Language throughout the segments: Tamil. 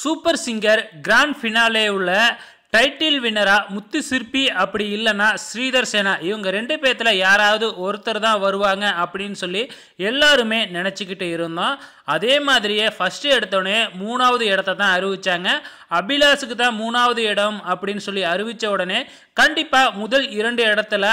சூப்பர் சிங்கர் கிராண்ட் ஃபினாலே உள்ள டைட்டில் வின்னரா முத்து சிற்பி அப்படி இல்லைன்னா ஸ்ரீதர் சேனா. இவங்க ரெண்டு பேர்த்தில் யாராவது ஒருத்தர் தான் வருவாங்க அப்படின்னு சொல்லி எல்லாருமே நினச்சிக்கிட்டு இருந்தோம். அதே மாதிரியே ஃபஸ்ட்டு எடுத்தோடனே மூணாவது இடத்த தான் அறிவிச்சாங்க. அபிலாஷுக்கு தான் மூணாவது இடம் அப்படின்னு சொல்லி அறிவித்த உடனே கண்டிப்பாக முதல் இரண்டு இடத்துல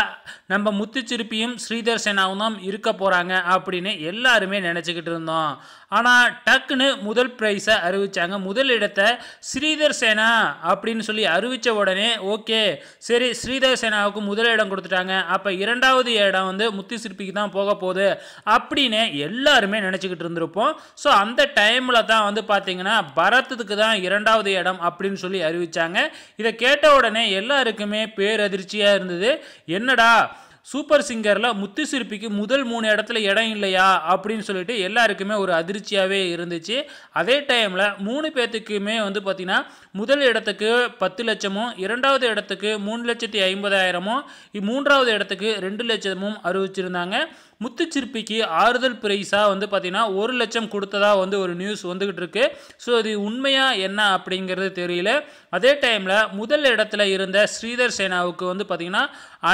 நம்ம முத்துச்சிருப்பியும் ஸ்ரீதர் சேனாவும் தான் இருக்க போகிறாங்க அப்படின்னு எல்லாருமே நினச்சிக்கிட்டு இருந்தோம். ஆனால் டக்குன்னு முதல் ப்ரைஸை அறிவித்தாங்க முதல் இடத்தை ஸ்ரீதர் சேனா அப்படின்னு சொல்லி அறிவித்த உடனே ஓகே சரி ஸ்ரீதர் சேனாவுக்கு முதல் இடம் கொடுத்துட்டாங்க. அப்போ இரண்டாவது இடம் வந்து முத்து சிற்பிக்கு தான் போக போகுது அப்படின்னு எல்லாருமே நினச்சிக்கிட்டு இருந்திருப்போம். ஸோ அந்த டைமில் தான் வந்து பார்த்தீங்கன்னா பரத்துக்கு தான் இரண்டாவது இடம் அப்படின்னு சொல்லி அறிவிச்சாங்க. இதை கேட்ட உடனே எல்லாருக்குமே பேரதிர்ச்சியாக இருந்தது. என்னடா சூப்பர் சிங்கரில் முத்து சிற்பிக்கு முதல் மூணு இடத்துல இடம் இல்லையா அப்படின்னு சொல்லிட்டு எல்லாருக்குமே ஒரு அதிர்ச்சியாகவே இருந்துச்சு. அதே டைமில் மூணு பேர்த்துக்குமே வந்து பார்த்திங்கன்னா முதல் இடத்துக்கு பத்து லட்சமும் இரண்டாவது இடத்துக்கு மூணு லட்சத்தி ஐம்பதாயிரமும் மூன்றாவது இடத்துக்கு ரெண்டு லட்சமும் அறிவிச்சிருந்தாங்க. முத்துச்சிற்பிக்கு ஆறுதல் பிரைஸாக வந்து பார்த்திங்கன்னா ஒரு லட்சம் கொடுத்ததா வந்து ஒரு நியூஸ் வந்துக்கிட்டு இருக்கு. ஸோ இது உண்மையாக என்ன அப்படிங்கிறது தெரியல. அதே டைமில் முதல் இடத்துல இருந்த ஸ்ரீதர் சேனாவுக்கு வந்து பார்த்திங்கன்னா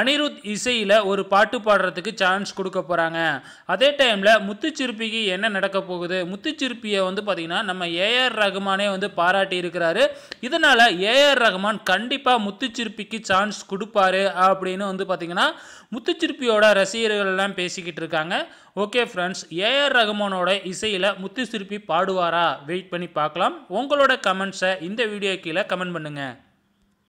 அனிருத் இசையில் ஒரு பாட்டு பாடுறதுக்கு சான்ஸ் கொடுக்க போகிறாங்க அதே டைமில் முத்துச்சிற்பிக்கு என்ன நடக்க போகுது? முத்துச்சிற்பியை வந்து பார்த்திங்கன்னா நம்ம ஏஆர் ரகுமானே வந்து பாராட்டி இருக்கிறாரு. இதனால் ஏஆர் ரகுமான் கண்டிப்பாக முத்துச்சிற்பிக்கு சான்ஸ் கொடுப்பாரு அப்படின்னு வந்து பார்த்திங்கன்னா முத்துச்சிற்பியோட ரசிகர்கள் எல்லாம் பேசிக்கிட்டு இருக்காங்க. ஓகே ஃப்ரெண்ட்ஸ் ஏஆர் ரகுமானோட இசையில் முத்துச்சிற்பி பாடுவாரா? வெயிட் பண்ணி பார்க்கலாம். உங்களோட கமெண்ட்ஸை இந்த வீடியோ கீழே கமெண்ட் பண்ணுங்கள்